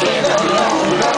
pensativa, pensativa,